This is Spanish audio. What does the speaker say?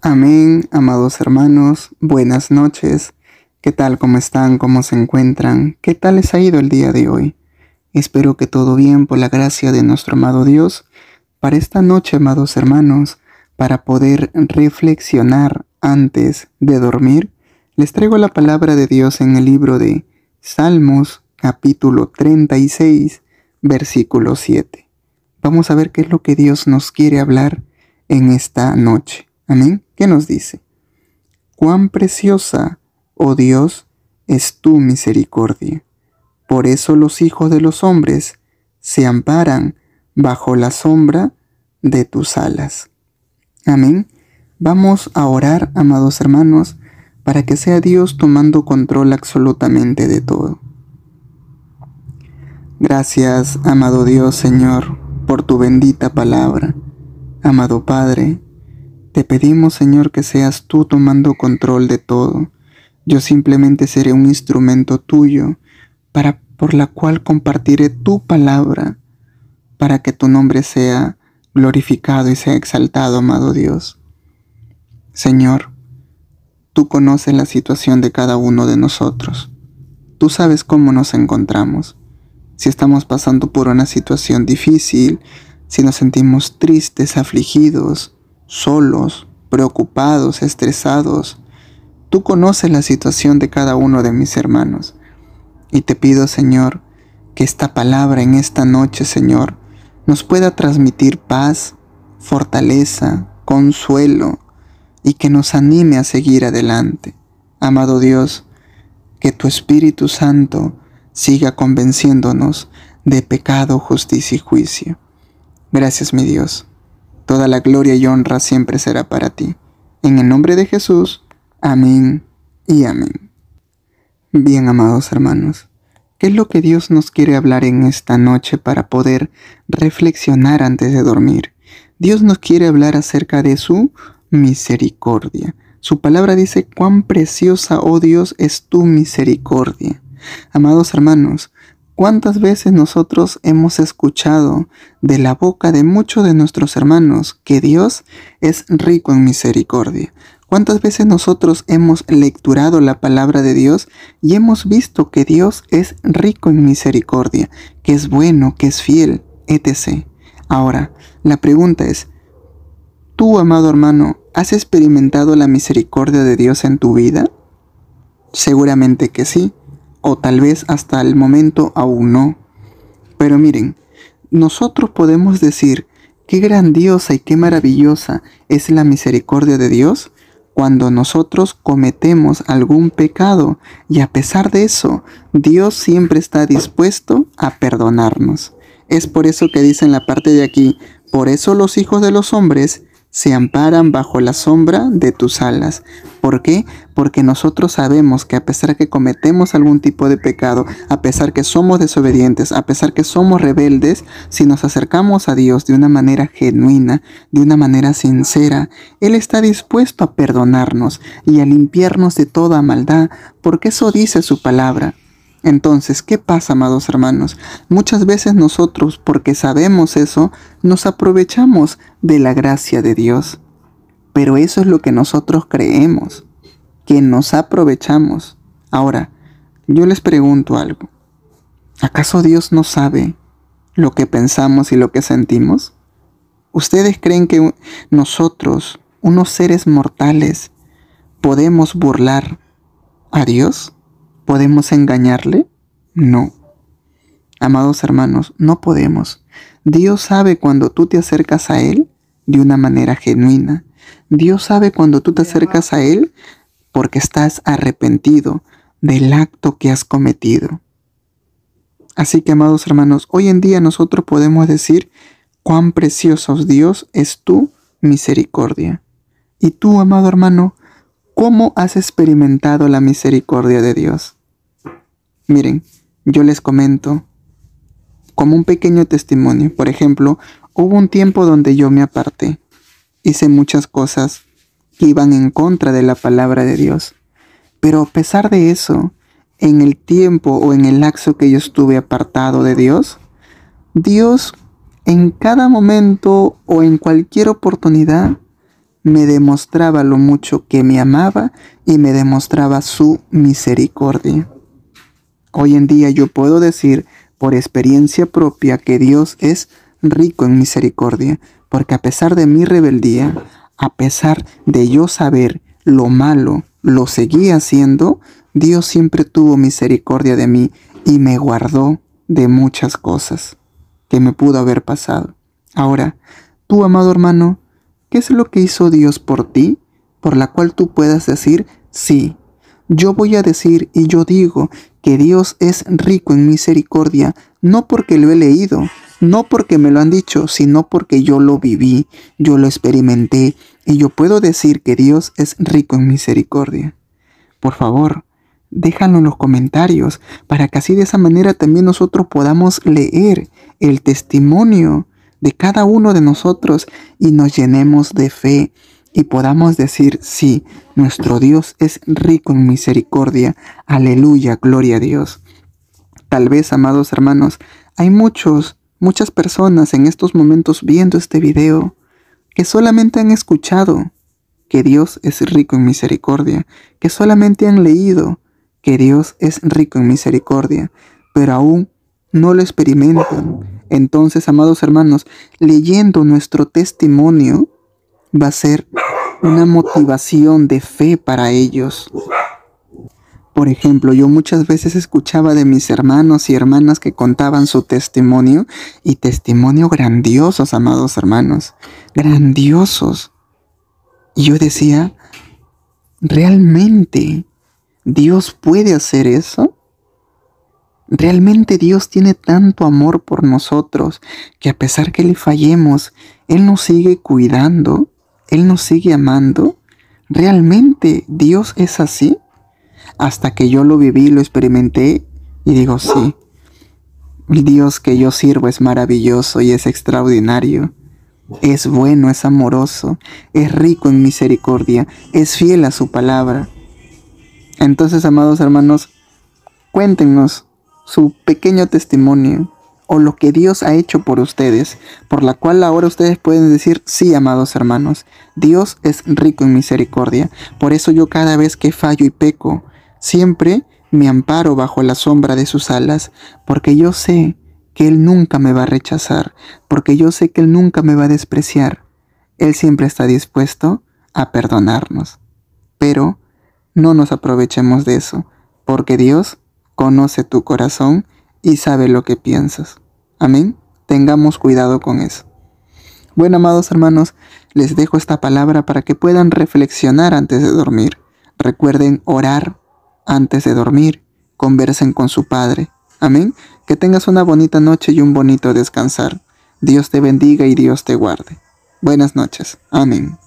Amén, amados hermanos, buenas noches. ¿Qué tal? ¿Cómo están? ¿Cómo se encuentran? ¿Qué tal les ha ido el día de hoy? Espero que todo bien por la gracia de nuestro amado Dios. Para esta noche, amados hermanos, para poder reflexionar antes de dormir, les traigo la palabra de Dios en el libro de Salmos capítulo 36, versículo 7. Vamos a ver qué es lo que Dios nos quiere hablar en esta noche. Amén. ¿Qué nos dice? Cuán preciosa, oh Dios, es tu misericordia. Por eso los hijos de los hombres se amparan bajo la sombra de tus alas. Amén. Vamos a orar, amados hermanos, para que sea Dios tomando control absolutamente de todo. Gracias, amado Dios Señor, por tu bendita palabra. Amado Padre, te pedimos, Señor, que seas tú tomando control de todo. Yo simplemente seré un instrumento tuyo para por la cual compartiré tu palabra para que tu nombre sea glorificado y sea exaltado, amado Dios. Señor, tú conoces la situación de cada uno de nosotros. Tú sabes cómo nos encontramos. Si estamos pasando por una situación difícil, si nos sentimos tristes, afligidos, solos, preocupados, estresados. Tú conoces la situación de cada uno de mis hermanos. Y te pido, Señor, que esta palabra en esta noche, Señor, nos pueda transmitir paz, fortaleza, consuelo y que nos anime a seguir adelante. Amado Dios, que tu Espíritu Santo siga convenciéndonos de pecado, justicia y juicio. Gracias, mi Dios. Toda la gloria y honra siempre será para ti. En el nombre de Jesús. Amén y amén. Bien, amados hermanos, ¿qué es lo que Dios nos quiere hablar en esta noche para poder reflexionar antes de dormir? Dios nos quiere hablar acerca de su misericordia. Su palabra dice, cuán preciosa, oh Dios, es tu misericordia. Amados hermanos, ¿Cuántas veces nosotros hemos escuchado de la boca de muchos de nuestros hermanos que Dios es rico en misericordia? ¿Cuántas veces nosotros hemos lecturado la palabra de Dios y hemos visto que Dios es rico en misericordia, que es bueno, que es fiel, etc. Ahora, la pregunta es, ¿tú, amado hermano, has experimentado la misericordia de Dios en tu vida? Seguramente que sí o tal vez hasta el momento aún no. Pero miren, nosotros podemos decir qué grandiosa y qué maravillosa es la misericordia de Dios cuando nosotros cometemos algún pecado y a pesar de eso, Dios siempre está dispuesto a perdonarnos. Es por eso que dice en la parte de aquí, por eso los hijos de los hombres se amparan bajo la sombra de tus alas. ¿Por qué? Porque nosotros sabemos que a pesar que cometemos algún tipo de pecado, a pesar que somos desobedientes, a pesar que somos rebeldes, si nos acercamos a Dios de una manera genuina, de una manera sincera, Él está dispuesto a perdonarnos y a limpiarnos de toda maldad, porque eso dice su palabra. Entonces, ¿qué pasa, amados hermanos? Muchas veces nosotros, porque sabemos eso, nos aprovechamos de la gracia de Dios. Pero eso es lo que nosotros creemos, que nos aprovechamos. Ahora, yo les pregunto algo. ¿Acaso Dios no sabe lo que pensamos y lo que sentimos? ¿Ustedes creen que nosotros, unos seres mortales, podemos burlar a Dios? ¿Podemos engañarle? No. Amados hermanos, no podemos. Dios sabe cuando tú te acercas a Él de una manera genuina. Dios sabe cuando tú te acercas a Él porque estás arrepentido del acto que has cometido. Así que, amados hermanos, hoy en día nosotros podemos decir cuán preciosos Dios es tu misericordia. Y tú, amado hermano, ¿cómo has experimentado la misericordia de Dios? Miren, yo les comento como un pequeño testimonio. Por ejemplo, hubo un tiempo donde yo me aparté. Hice muchas cosas que iban en contra de la palabra de Dios. Pero a pesar de eso, en el tiempo o en el lapso que yo estuve apartado de Dios, Dios en cada momento o en cualquier oportunidad me demostraba lo mucho que me amaba y me demostraba su misericordia. Hoy en día yo puedo decir por experiencia propia que Dios es rico en misericordia, porque a pesar de mi rebeldía, a pesar de yo saber lo malo, lo seguía haciendo, Dios siempre tuvo misericordia de mí y me guardó de muchas cosas que me pudo haber pasado. Ahora, tú, amado hermano, ¿qué es lo que hizo Dios por ti, por la cual tú puedas decir, sí, yo voy a decir y yo digo que Dios es rico en misericordia, no porque lo he leído, no porque me lo han dicho, sino porque yo lo viví, yo lo experimenté y yo puedo decir que Dios es rico en misericordia. Por favor, déjalo en los comentarios para que así de esa manera también nosotros podamos leer el testimonio de cada uno de nosotros y nos llenemos de fe y podamos decir, sí, nuestro Dios es rico en misericordia. Aleluya, gloria a Dios. Tal vez, amados hermanos, hay muchos, muchas personas en estos momentos viendo este video que solamente han escuchado que Dios es rico en misericordia, que solamente han leído que Dios es rico en misericordia, pero aún no lo experimentan. Entonces, amados hermanos, leyendo nuestro testimonio va a ser una motivación de fe para ellos. Por ejemplo, yo muchas veces escuchaba de mis hermanos y hermanas que contaban su testimonio y testimonio grandiosos, amados hermanos, grandiosos. Y yo decía, ¿realmente Dios puede hacer eso? Realmente Dios tiene tanto amor por nosotros que a pesar que le fallemos, Él nos sigue cuidando, Él nos sigue amando. ¿Realmente Dios es así? Hasta que yo lo viví, lo experimenté y digo, sí, el Dios que yo sirvo es maravilloso y es extraordinario. Es bueno, es amoroso, es rico en misericordia, es fiel a su palabra. Entonces, amados hermanos, cuéntenos su pequeño testimonio o lo que Dios ha hecho por ustedes, por la cual ahora ustedes pueden decir, sí, amados hermanos, Dios es rico en misericordia. Por eso yo cada vez que fallo y peco, siempre me amparo bajo la sombra de sus alas, porque yo sé que Él nunca me va a rechazar, porque yo sé que Él nunca me va a despreciar. Él siempre está dispuesto a perdonarnos. Pero no nos aprovechemos de eso, porque Dios conoce tu corazón y sabe lo que piensas. Amén. Tengamos cuidado con eso. Bueno, amados hermanos, les dejo esta palabra para que puedan reflexionar antes de dormir. Recuerden orar antes de dormir. Conversen con su Padre. Amén. Que tengas una bonita noche y un bonito descansar. Dios te bendiga y Dios te guarde. Buenas noches. Amén.